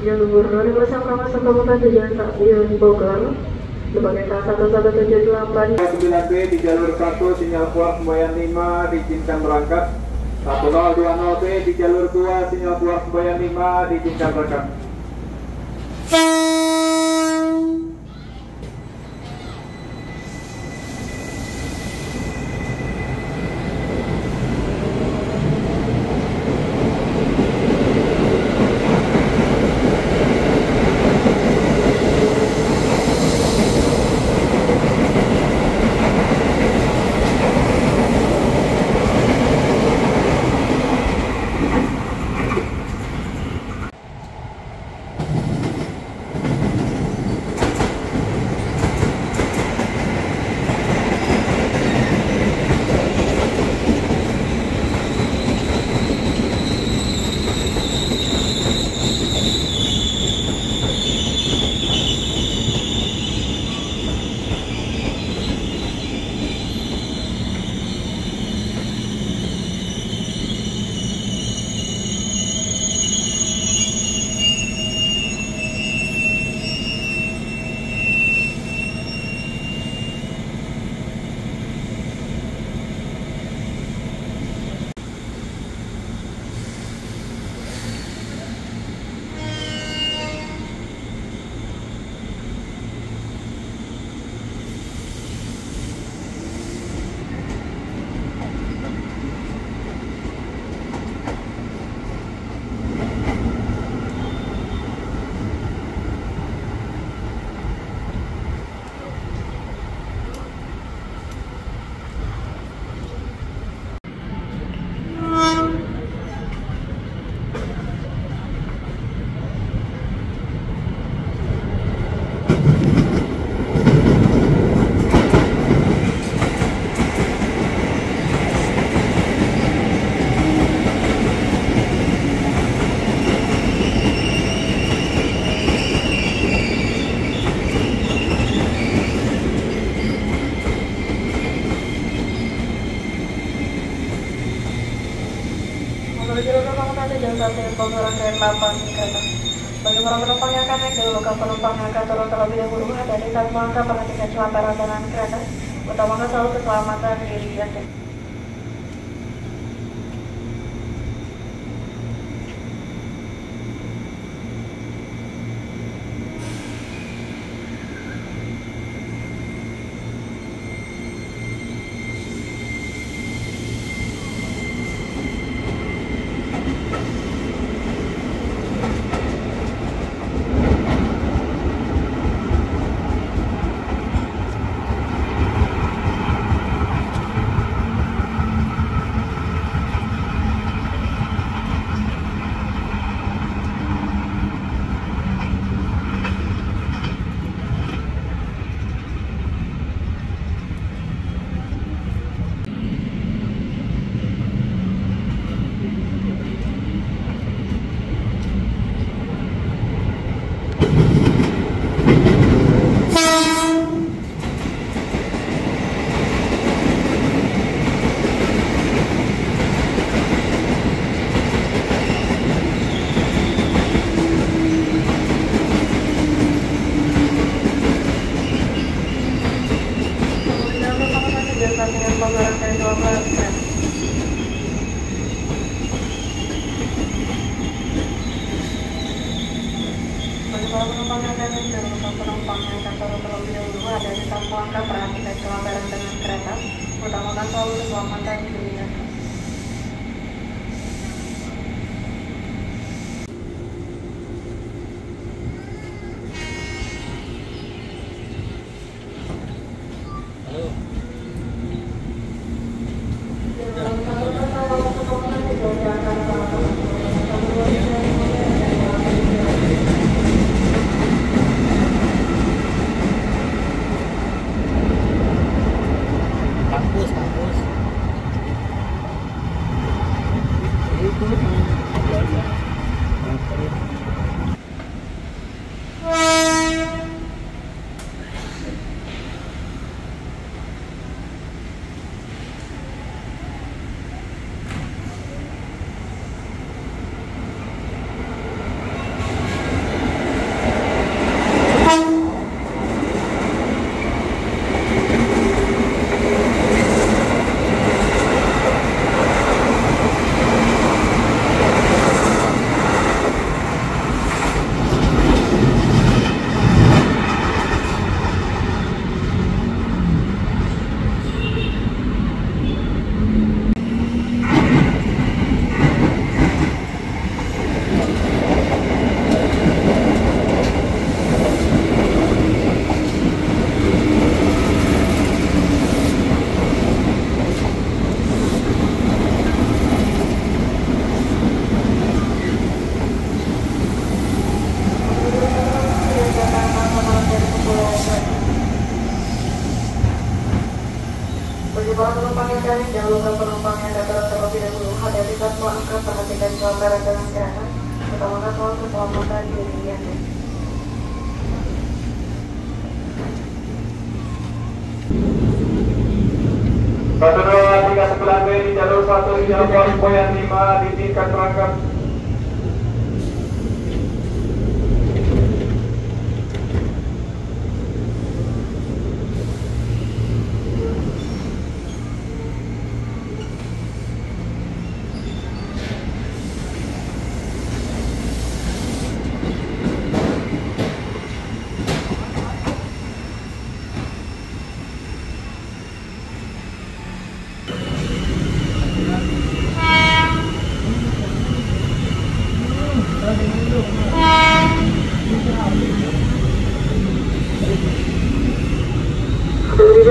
Jalur dari bersama masuk Kabupaten Tujuan Stasiun Bogor. Sebagai K1178 9B di jalur 1 sinyal kuat semboyan 5 diizinkan berangkat. 1020B di jalur 2 sinyal kuat semboyan 5 diizinkan berangkat menuju rute Kabupaten Tujuan Stasiun Bogor rangkaian 8 kereta. Bagi para penumpang yang akan naik dulu ke penumpang yang akan turun terlebih dahulu hati-hati saat melangkah perhatikan celana rancangan kereta. Utamakan selalu keselamatan diri Anda. Menuju rute Kabupaten Tujuan Stasiun Bogor rangkaian 12 kereta. Bagi para penumpang yang akan naik dan untuk penumpang yang akan turun terlebih dahulu ada di saat melangkah perhatikan kelonggaran dengan kereta, utamakan selalu keselamatan diri Anda. kampus kampus para penumpang yang jangan lupa penumpang yang datang terlebih dahulu hati-hati saat melangkah perhatikan pelanggaran dengan kereta utamakan soal keselamatan diri Anda. Satu dua tiga sembilan B di jalur satu di jalur Semboyan lima diizinkan berangkat. Dari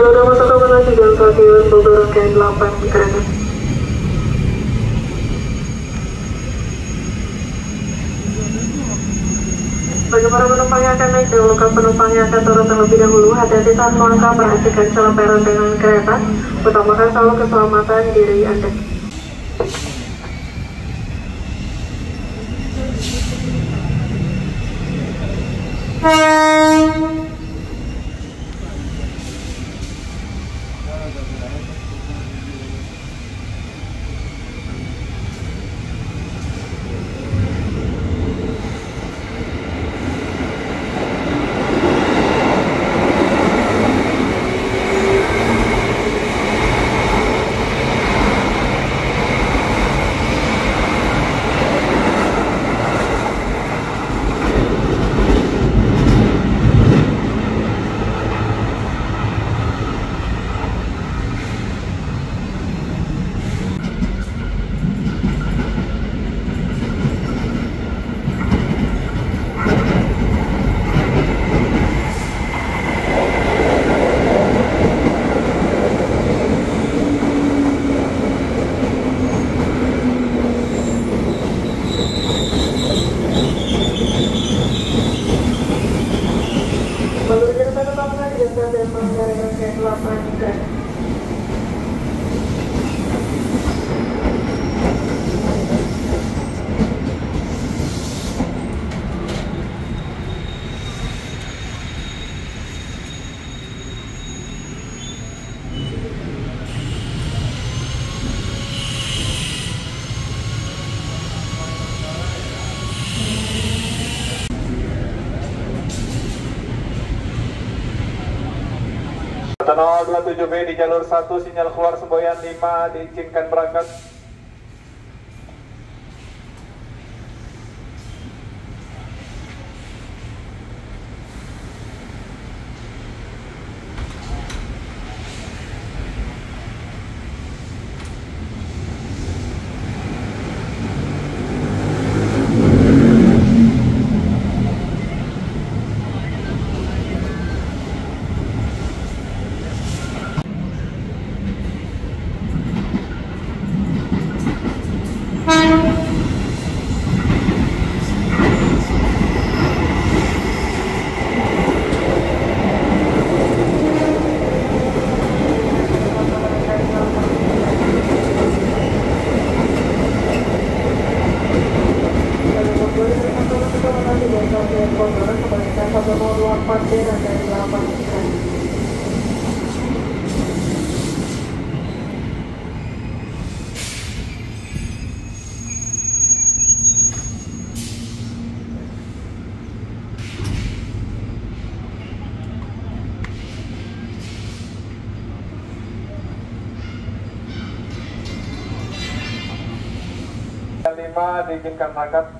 jalur utama satu menuju jalan stasiun Bogor rangkaian 8 kereta. Bagi para penumpang yang akan naik dan luka penumpang yang akan turun terlebih dahulu, hati-hati saat melangkah perhatikan peron dengan kereta, utamakan selalu keselamatan diri Anda. Satu 27 B di jalur satu sinyal keluar Semboyan lima diizinkan berangkat. Lima diizinkan berangkat.